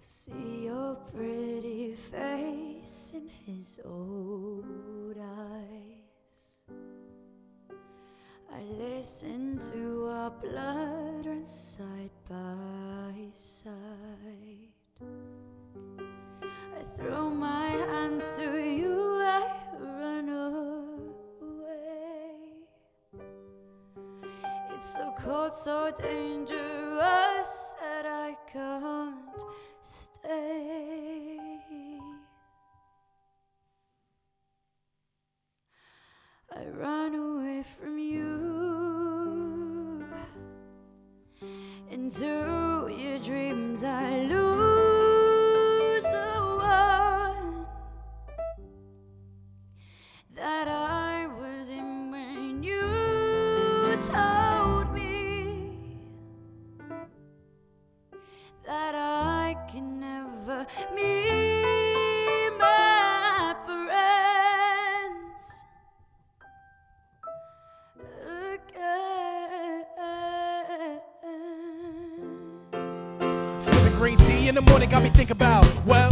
see your pretty face in his old eyes. I listen to our blood run side by side. I throw my hands to you, I run away. It's so cold, so dangerous I run away from you into your dreams. I lose the one that I was in when you told me that I can never meet green tea in the morning got me think about, well,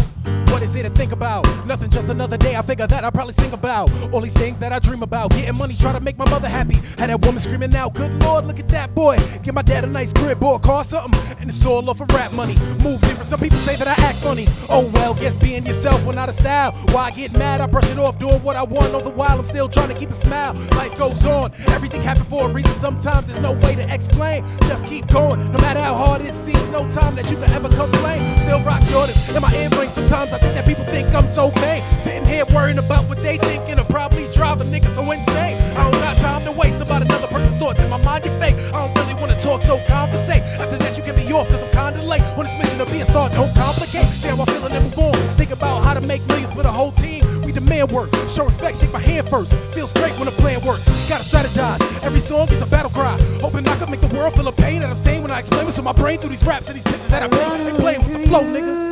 what is it to think about? Nothing, just another day. I figure that I'll probably sing about all these things that I dream about. Getting money, try to make my mother happy. Had that woman screaming out, good lord, look at that boy. Get my dad a nice crib or a car, something. And it's all off of rap money. Move different, some people say that I act funny. Oh well, guess being yourself will not a style. Why I get mad, I brush it off, doing what I want. All the while, I'm still trying to keep a smile. Life goes on, everything happens for a reason. Sometimes there's no way to explain. Just keep going, no matter how hard it seems. No time that you can ever complain. Still rock Jordans in my earrings. Sometimes I think that people think I'm so vain. Sitting here worrying about what they thinking. I'll probably drive a nigga so insane. I don't got time to waste about another person's thoughts. In my mind, you fake. I don't really wanna talk, so conversate. After that, you get me off, cause I'm kinda late. On this mission to be a star, don't complicate. See how I feel and move on. Think about how to make millions for the whole team. We demand work, show respect, shake my hand first. Feels great when the plan works. Gotta strategize. Every song is a battle cry. Hoping I can make the world feel the pain that I'm saying when I explain what's in my brain through these raps and these pictures that I paint. They playing with the flow, nigga.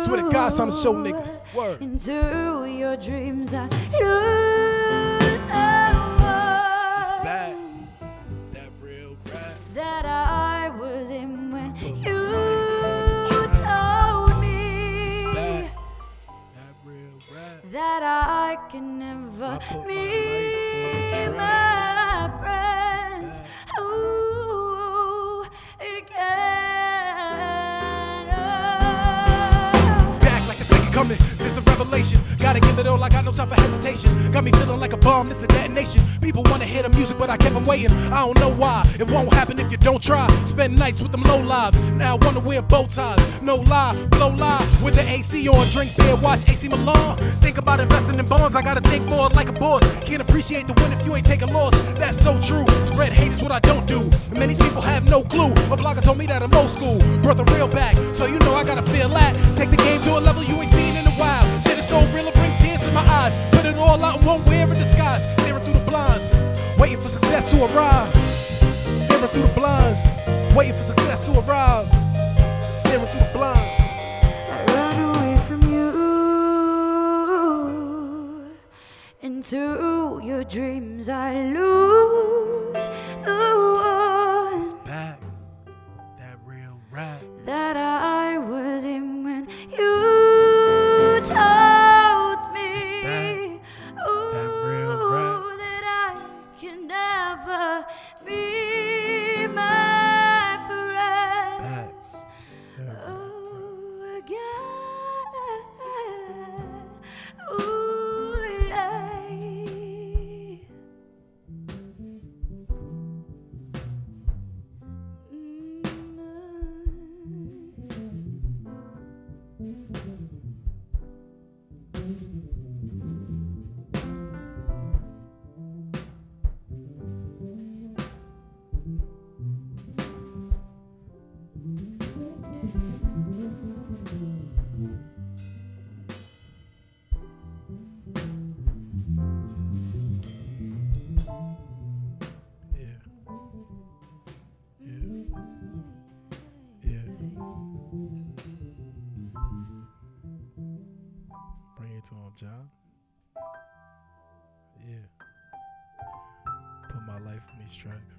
Swear to God, son, to show niggas. Word. Into your dreams, I lose one Bad. That real rap. that I was in when you told me That real rap. that I can never I put my meet my coming. Revelation. Gotta give it all. I got no time for hesitation. Got me feeling like a bomb. This is the detonation. People wanna hear the music, but I kept them waiting. I don't know why. It won't happen if you don't try. Spend nights with them low lives. Now I wanna wear bow ties. No lie, blow lie. With the AC on, drink beer, watch AC Milan. Think about investing in bonds. I gotta think more like a boss. Can't appreciate the win if you ain't taking loss. That's so true. Spread hate is what I don't do. And many people have no clue. A blogger told me that I'm old school. Brought the real back. So you know I gotta feel that. Take the game to a level you ain't seen in a while. Shit is so real, it bring tears to my eyes. Put it all out and won't wear in disguise. Staring through the blinds. Waiting for success to arrive. Staring through the blinds. Waiting for success to arrive. Staring through the blinds. I run away from you into your dreams. I lose the one Back. That real rap. that I never be John. Yeah. Put my life in these tracks.